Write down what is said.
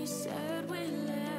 We said we left.